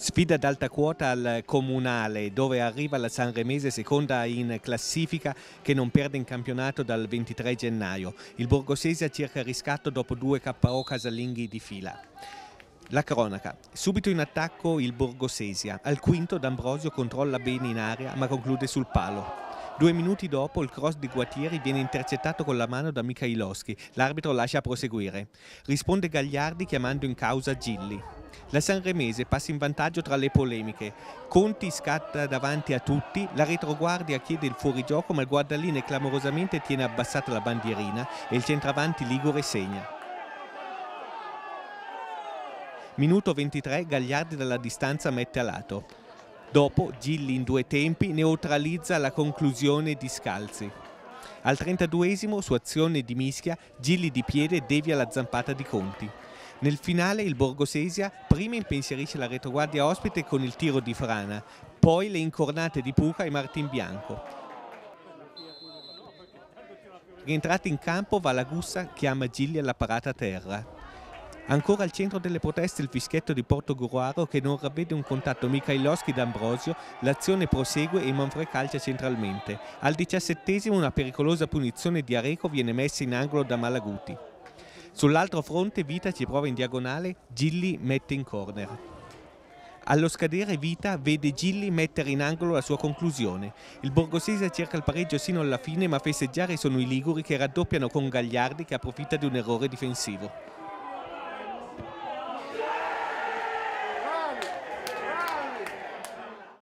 Sfida ad alta quota al Comunale, dove arriva la Sanremese seconda in classifica che non perde in campionato dal 23 gennaio. Il Borgosesia cerca riscatto dopo due KO casalinghi di fila. La cronaca. Subito in attacco il Borgosesia. Al quinto D'Ambrosio controlla bene in aria ma conclude sul palo. Due minuti dopo il cross di Guattieri viene intercettato con la mano da Mikhailovski. L'arbitro lascia proseguire. Risponde Gagliardi chiamando in causa Gilli. La Sanremese passa in vantaggio tra le polemiche. Conti scatta davanti a tutti, la retroguardia chiede il fuorigioco ma il guardaline clamorosamente tiene abbassata la bandierina e il centravanti Ligure segna. Minuto 23, Gagliardi dalla distanza mette a lato. Dopo Gilli in due tempi neutralizza la conclusione di Scalzi. Al 32esimo, su azione di mischia, Gilli di piede devia la zampata di Conti. Nel finale il Borgosesia prima impensierisce la retroguardia ospite con il tiro di Frana, poi le incornate di Puca e Martin Bianco. Rientrati in campo, Valagussa chiama Gilli alla parata terra. Ancora al centro delle proteste il fischietto di Porto Gruaro che non ravvede un contatto Mikhailovski d'Ambrosio, l'azione prosegue e Manfred calcia centralmente. Al diciassettesimo una pericolosa punizione di Areco viene messa in angolo da Malaguti. Sull'altro fronte Vita ci prova in diagonale, Gilli mette in corner. Allo scadere Vita vede Gilli mettere in angolo la sua conclusione. Il Borgosese cerca il pareggio sino alla fine ma festeggiare sono i Liguri che raddoppiano con Gagliardi che approfitta di un errore difensivo.